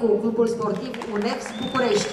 cu Clubul Sportiv Unex București.